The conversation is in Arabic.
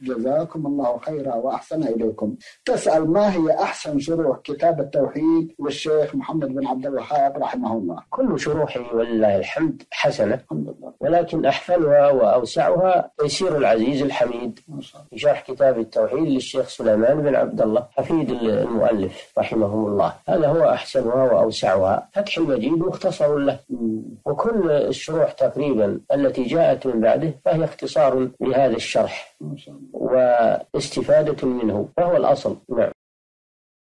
جزاكم الله خيرا وأحسن إليكم. تسأل ما هي أحسن شروح كتاب التوحيد للشيخ محمد بن عبد الوهاب رحمه الله؟ كل شروحه ولله الحمد حسنة. الحمد لله. ولكن أحفلها وأوسعها تيسير العزيز الحميد. في شرح كتاب التوحيد للشيخ سليمان بن عبد الله حفيد المؤلف رحمه الله. هذا هو أحسنها وأوسعها. فتح المجيد مختصر له. وكل الشروح تقريبا التي جاءت من بعده فهي اختصار لهذا الشرح. واستفادة منه. وهو الأصل. نعم.